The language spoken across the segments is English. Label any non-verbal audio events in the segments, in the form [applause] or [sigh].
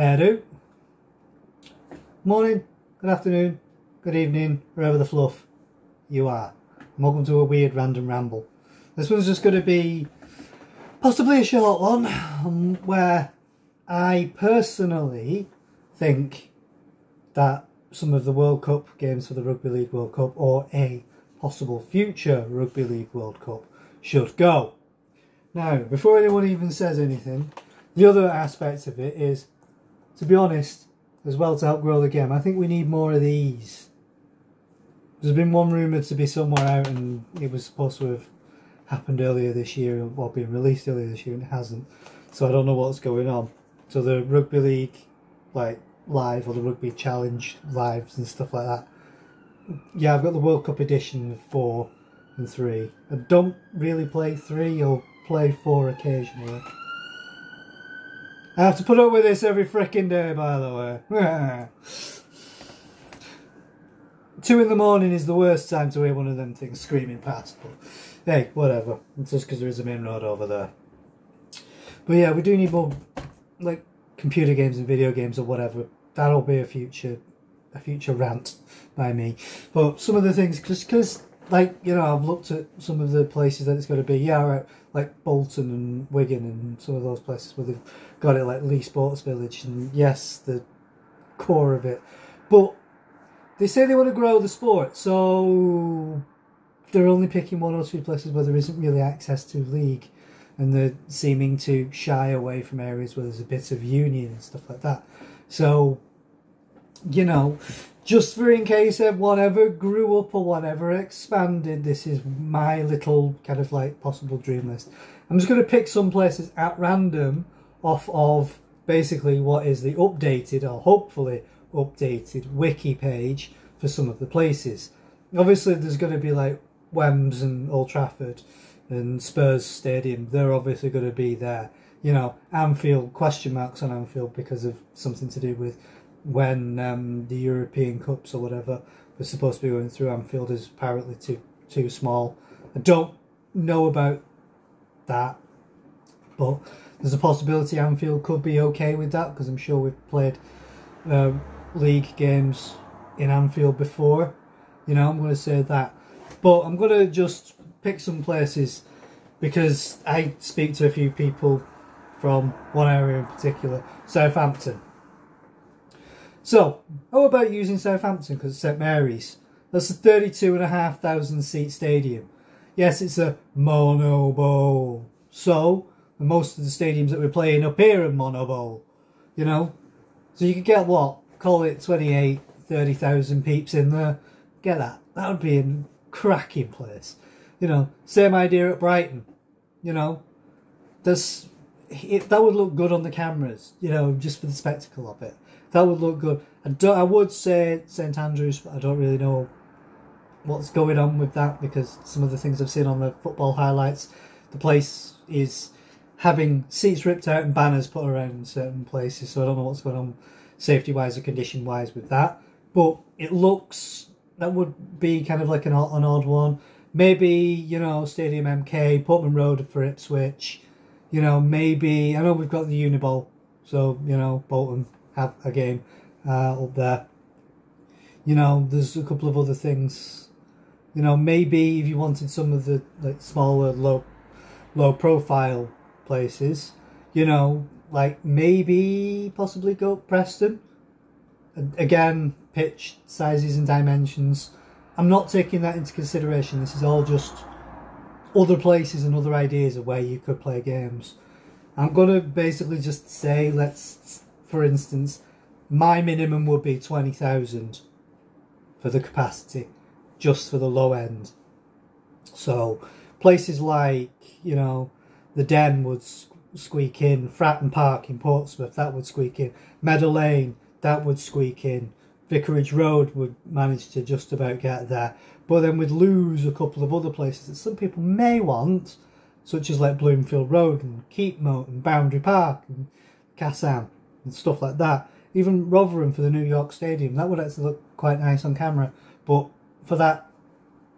Edu. Morning, good afternoon, good evening, wherever the fluff you are. And welcome to a weird random ramble. This one's just going to be possibly a short one um, where I personally think that some of the World Cup games for the Rugby League World Cup or a possible future Rugby League World Cup should go. Now, before anyone even says anything, the other aspect of it is, to be honest, as well to help grow the game, I think we need more of these. There's been one rumoured to be somewhere out and it was supposed to have happened earlier this year, or been released earlier this year and it hasn't. So I don't know what's going on. So the Rugby League, like, live or the Rugby Challenge lives and stuff like that. Yeah, I've got the World Cup edition 4 and 3. I don't really play 3 or play 4 occasionally. I have to put up with this every freaking day, by the way. [laughs] Two in the morning is the worst time to hear one of them things screaming past. But hey, whatever. It's just because there is a main road over there. But yeah, we do need more, like, computer games and video games or whatever. That'll be a future, a future rant by me. But some of the things, just because, like, you know, I've looked at some of the places that it's going to be. Yeah, right, like Bolton and Wigan and some of those places where they've got it like Leigh Sports Village. And yes, the core of it. But they say they want to grow the sport, so they're only picking one or two places where there isn't really access to league, and they're seeming to shy away from areas where there's a bit of union and stuff like that. So, you know, just for in case one ever grew up or whatever expanded, this is my little kind of like possible dream list. I'm just going to pick some places at random off of basically what is the updated or hopefully updated wiki page for some of the places. Obviously, there's going to be like Wems and Old Trafford and Spurs Stadium. They're obviously going to be there. You know, Anfield, question marks on Anfield because of something to do with when um, the European Cups or whatever was supposed to be going through Anfield is apparently too too small. I don't know about that, but there's a possibility Anfield could be okay with that because I'm sure we've played uh, league games in Anfield before. You know, I'm going to say that. But I'm going to just pick some places because I speak to a few people from one area in particular, Southampton. So, how about using Southampton because St Mary's? That's a 32,500 seat stadium. Yes, it's a mono bowl. So, most of the stadiums that we're playing up here are mono bowl. You know? So you could get what? call it 28, 30,000 peeps in there. Get that. That would be a cracking place. You know, same idea at Brighton. You know, this it, that would look good on the cameras. You know, just for the spectacle of it. That would look good. I, don't, I would say St Andrews, but I don't really know what's going on with that because some of the things I've seen on the football highlights, the place is having seats ripped out and banners put around in certain places. So I don't know what's going on safety wise or condition wise with that. But it looks that would be kind of like an, an odd one. Maybe you know Stadium MK, Portman Road for Ipswich. You know maybe I know we've got the Uniball, so you know Bolton have a game uh, up there. You know there's a couple of other things. You know maybe if you wanted some of the like smaller low low profile places, you know like maybe possibly go Preston. Again, pitch sizes and dimensions. I'm not taking that into consideration. This is all just other places and other ideas of where you could play games. I'm going to basically just say, let's, for instance, my minimum would be 20,000 for the capacity, just for the low end. So places like, you know, the Den would squeak in. Fratton Park in Portsmouth, that would squeak in. Meadow Lane, that would squeak in. Vicarage Road would manage to just about get there. But then we'd lose a couple of other places that some people may want, such as like Bloomfield Road and Keepmoat and Boundary Park and Kassam and stuff like that. Even Rotherham for the New York Stadium, that would actually look quite nice on camera. But for that,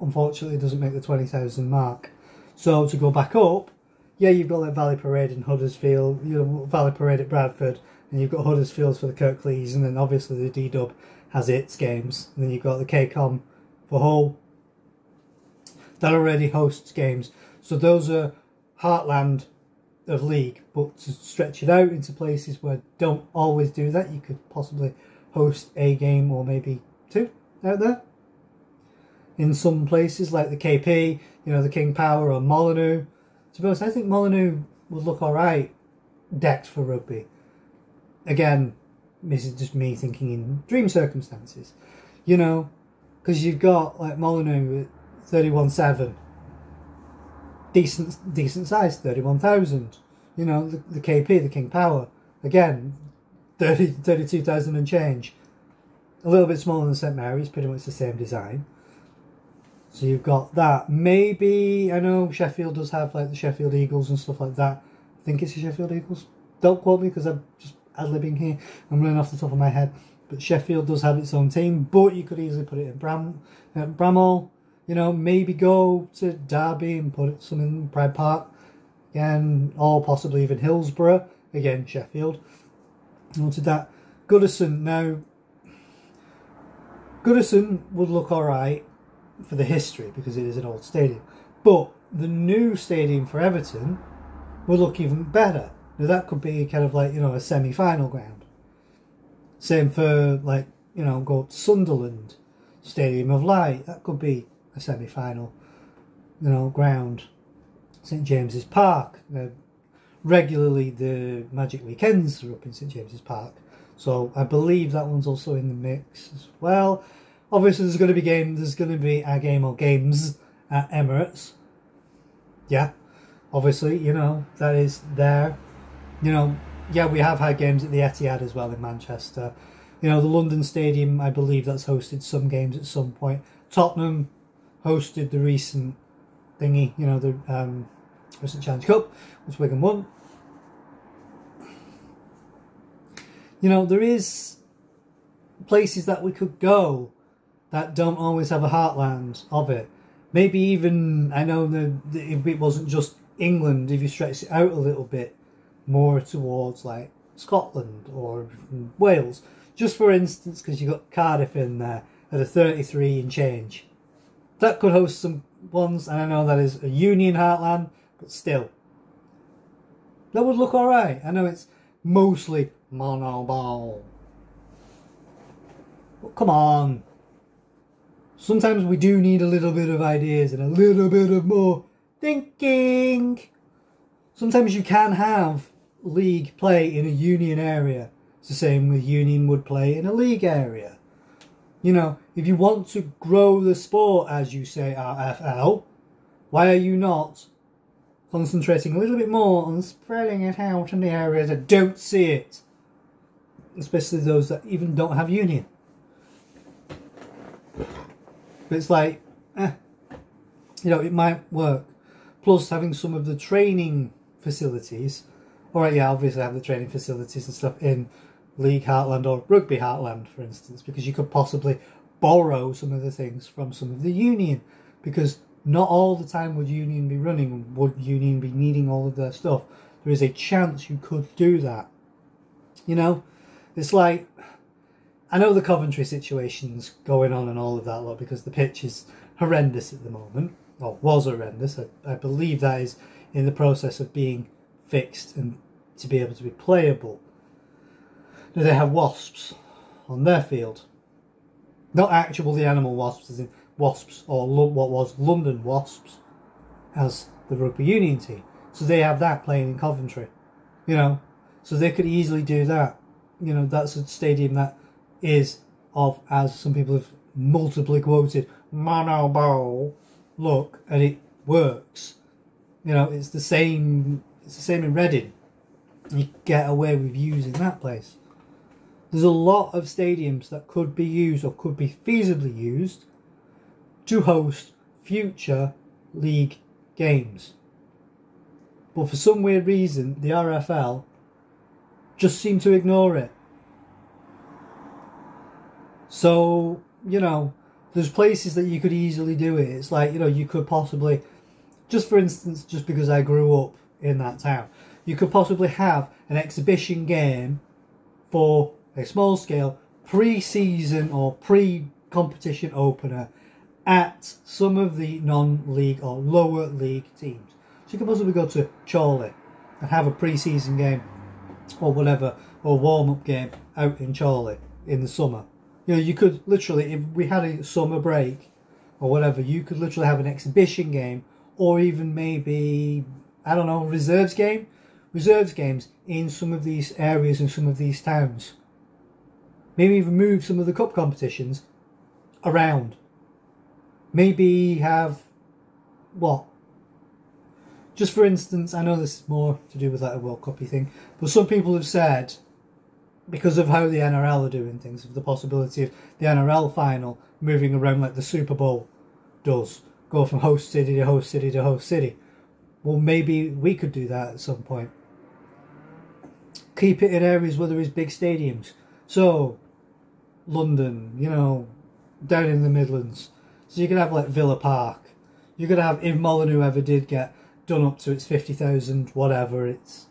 unfortunately, it doesn't make the 20,000 mark. So to go back up, yeah, you've got like Valley Parade in Huddersfield, you know, Valley Parade at Bradford, and you've got Huddersfield for the Kirklees, and then obviously the D Dub has its games, and then you've got the KCOM for Hull that already hosts games. So those are heartland of league, but to stretch it out into places where don't always do that, you could possibly host a game or maybe two out there. In some places like the KP, you know, the King Power or Molineux. To be honest, I think Molineux would look alright decked for rugby. Again, this is just me thinking in dream circumstances. You know, because you've got like Molineux at 31.7 decent decent size, 31,000. You know, the, the KP, the King Power, again, 30, 32,000 and change. A little bit smaller than St Mary's, pretty much the same design. So you've got that. Maybe, I know Sheffield does have like the Sheffield Eagles and stuff like that. I think it's the Sheffield Eagles. Don't quote me because I'm just ad-libbing here. I'm running off the top of my head. But Sheffield does have its own team, but you could easily put it in Bram, uh, Bramall you know, maybe go to Derby and put some in Pride Park again, or possibly even Hillsborough again, Sheffield. Wanted that. Goodison now. Goodison would look alright for the history because it is an old stadium, but the new stadium for Everton would look even better. Now that could be kind of like you know a semi-final ground. Same for like you know go to Sunderland Stadium of Light. That could be a semi-final, you know, ground. St James's Park. Regularly the Magic Weekends are up in St James's Park, so I believe that one's also in the mix as well. Obviously, there's going to be game. There's going to be a game or games at Emirates. Yeah, obviously, you know that is there. You know, yeah, we have had games at the Etihad as well in Manchester. You know, the London Stadium, I believe that's hosted some games at some point. Tottenham hosted the recent thingy, you know, the um, recent Challenge Cup, which Wigan won. You know, there is places that we could go that don't always have a heartland of it. Maybe even, I know that if it wasn't just England, if you stretch it out a little bit more towards like Scotland or Wales, just for instance, because you've got Cardiff in there at a 33 and change that could host some ones, and I know that is a Union Heartland, but still. That would look alright. I know it's mostly monoball. But come on. Sometimes we do need a little bit of ideas and a little bit of more thinking. Sometimes you can have league play in a union area. It's the same with union would play in a league area. You know, if you want to grow the sport, as you say, RFL, why are you not concentrating a little bit more on spreading it out in the areas that don't see it? Especially those that even don't have union. But it's like, eh, you know, it might work. Plus, having some of the training facilities, alright, yeah, obviously have the training facilities and stuff in League Heartland or Rugby Heartland, for instance, because you could possibly borrow some of the things from some of the Union, because not all the time would Union be running, would Union be needing all of their stuff. There is a chance you could do that. You know, it's like I know the Coventry situation's going on and all of that lot because the pitch is horrendous at the moment, or was horrendous. I, I believe that is in the process of being fixed and to be able to be playable they have wasps on their field. Not actual the animal wasps, as in wasps, or what was London Wasps, as the rugby union team. So they have that playing in Coventry, you know. So they could easily do that. You know, that's a stadium that is of, as some people have multiply quoted, mono bow look, and it works. You know, it's the same. It's the same in Reading. You get away with using that place. There's a lot of stadiums that could be used or could be feasibly used to host future league games. But for some weird reason, the RFL just seem to ignore it. So, you know, there's places that you could easily do it. It's like, you know, you could possibly, just for instance, just because I grew up in that town, you could possibly have an exhibition game for a small scale pre-season or pre-competition opener at some of the non-league or lower league teams. So you could possibly go to Chorley and have a pre-season game or whatever, or warm-up game out in Chorley in the summer. You know, you could literally, if we had a summer break or whatever, you could literally have an exhibition game or even maybe, I don't know, reserves game, reserves games in some of these areas and some of these towns. Maybe even move some of the cup competitions around. Maybe have what? Just for instance, I know this is more to do with like a World Cupy thing, but some people have said because of how the NRL are doing things, of the possibility of the NRL final moving around like the Super Bowl does, go from host city to host city to host city. Well, maybe we could do that at some point. Keep it in areas where there is big stadiums. So, London, you know, down in the Midlands. So you could have like Villa Park. You could have, if Molineux ever did get done up to its 50,000, whatever its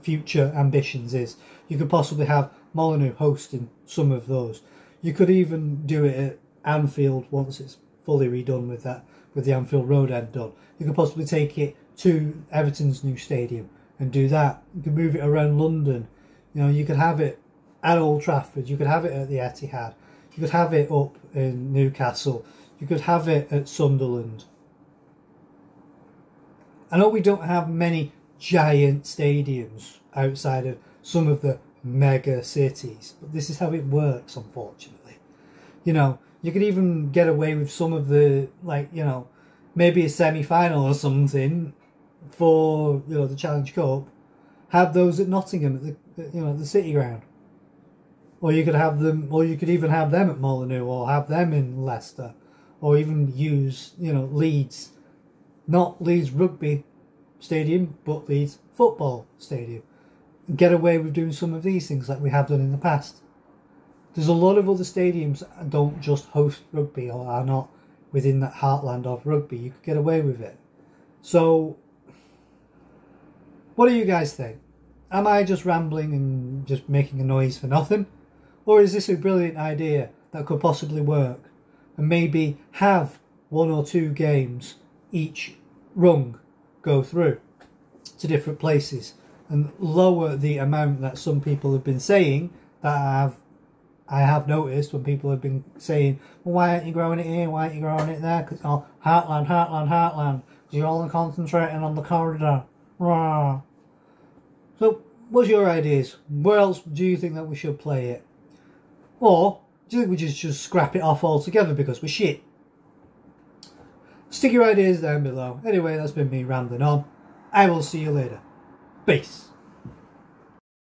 future ambitions is, you could possibly have Molineux hosting some of those. You could even do it at Anfield once it's fully redone with that, with the Anfield Road end done. You could possibly take it to Everton's new stadium and do that. You could move it around London. You know, you could have it at Old Trafford. You could have it at the Etihad. You could have it up in Newcastle. You could have it at Sunderland. I know we don't have many giant stadiums outside of some of the mega cities, but this is how it works, unfortunately. You know, you could even get away with some of the, like, you know, maybe a semi final or something for, you know, the Challenge Cup. Have those at Nottingham at the, you know, the City Ground. Or you could have them, or you could even have them at Molineux, or have them in Leicester, or even use, you know, Leeds, not Leeds Rugby Stadium, but Leeds Football Stadium. Get away with doing some of these things like we have done in the past. There's a lot of other stadiums that don't just host rugby or are not within that heartland of rugby. You could get away with it. So, what do you guys think? Am I just rambling and just making a noise for nothing? Or is this a brilliant idea that could possibly work? And maybe have one or two games each rung go through to different places and lower the amount that some people have been saying that I have I have noticed when people have been saying, well, why aren't you growing it here? Why aren't you growing it there? Because, oh, heartland, heartland, heartland. You're only concentrating on the corridor. Rah. So, what's your ideas? Where else do you think that we should play it? Or do you think we just, just scrap it off altogether because we're shit? Stick your ideas down below. Anyway, that's been me rambling on. I will see you later. Peace.